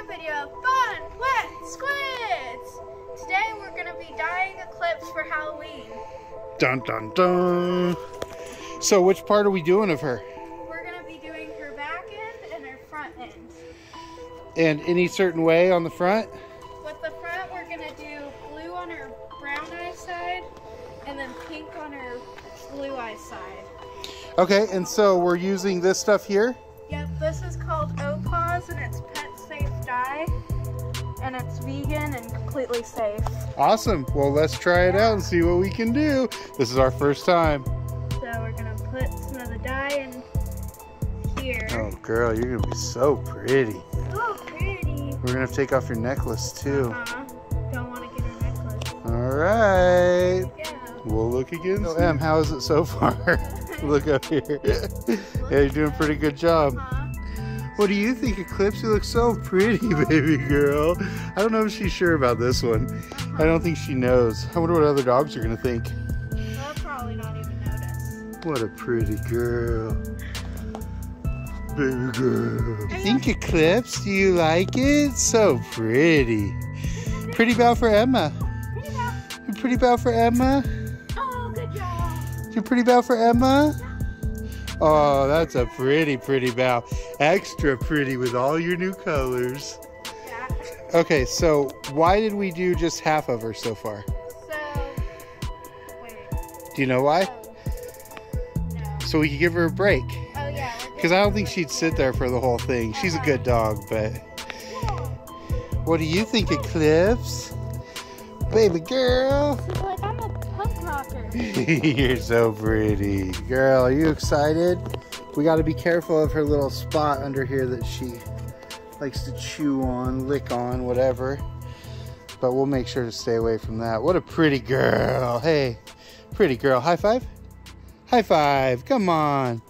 another video of Fun with Squids! Today we're going to be dyeing Eclipse for Halloween. Dun dun dun. So which part are we doing of her? We're going to be doing her back end and her front end. And any certain way on the front? With the front, we're going to do blue on her brown eye side and then pink on her blue eye side. Okay, and so we're using this stuff here? Yep, this is called OPAWZ and it's pet safe dye. And it's vegan and completely safe. Awesome. Well, let's try it out and see what we can do. This is our first time. So we're gonna put some of the dye in here. Oh, girl, you're going to be so pretty. Oh, pretty. We're going to have to take off your necklace, too. Uh-huh. Don't want to get her necklace. All right. Yeah. We'll look again. So, Em, how is it so far? look up here. yeah, you're doing a pretty good job. Uh-huh. What do you think, Eclipse? You look so pretty, baby girl. I don't know if she's sure about this one. I don't think she knows. I wonder what other dogs are going to think. They'll probably not even notice. What a pretty girl. Baby girl. Think Eclipse? Do you like it? So pretty. Pretty bow for Emma. Pretty bow. You pretty bow for Emma? Oh, good job. You pretty bow for Emma? Oh, that's a pretty, pretty bow. Extra pretty with all your new colors. Yeah. Okay, so why did we do just half of her so far? So, wait. Do you know why? Oh, no. So we could give her a break. Oh, yeah. Because I don't think she'd sit there for the whole thing. She's a good dog, but what do you think, Eclipse? Baby girl. You're so pretty. Girl, are you excited? We got to be careful of her little spot under here that she likes to chew on, lick on, whatever. But we'll make sure to stay away from that. What a pretty girl. Hey, pretty girl. High five? High five. Come on.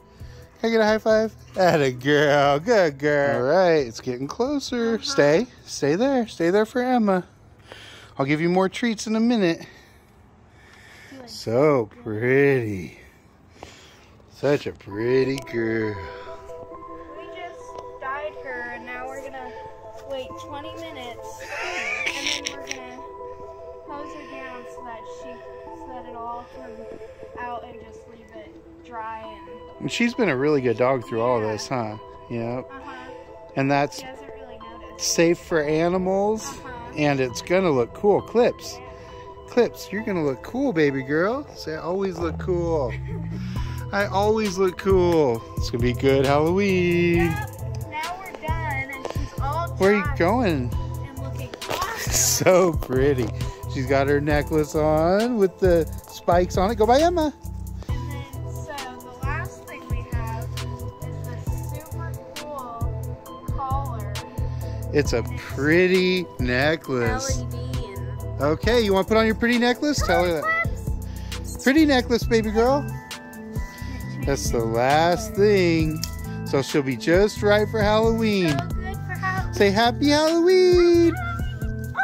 Can I get a high five? That a girl. Good girl. All right, it's getting closer. Uh-huh. Stay. Stay there. Stay there for Emma. I'll give you more treats in a minute. So pretty. Such a pretty girl. We just dyed her, and now we're gonna wait 20 minutes, and then we're gonna hose her down so that she, so that it all comes out, and just leave it dry and. And she's been a really good dog through all this, huh? Yep. Uh huh. And that's really safe for animals, Uh-huh. and it's gonna look cool. Clips. Clips, you're gonna look cool, baby girl. Say, I always look cool. I always look cool. It's gonna be good Halloween. Yep. Now we're done, and she's all Where are you going? awesome. So pretty. She's got her necklace on with the spikes on it. Go by Emma. And then, so the last thing we have is this super cool collar. It's a pretty necklace. LED Okay, you want to put on your pretty necklace? Tell her that. Pretty necklace, baby girl. That's the last thing. So she'll be just right for Halloween. So good for Halloween. Say happy Halloween.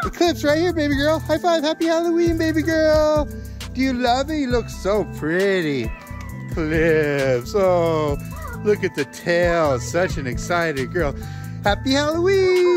Eclipse right here, baby girl. High five. Happy Halloween, baby girl. Do you love it? You look so pretty. Clips. Oh, look at the tail. Such an excited girl. Happy Halloween.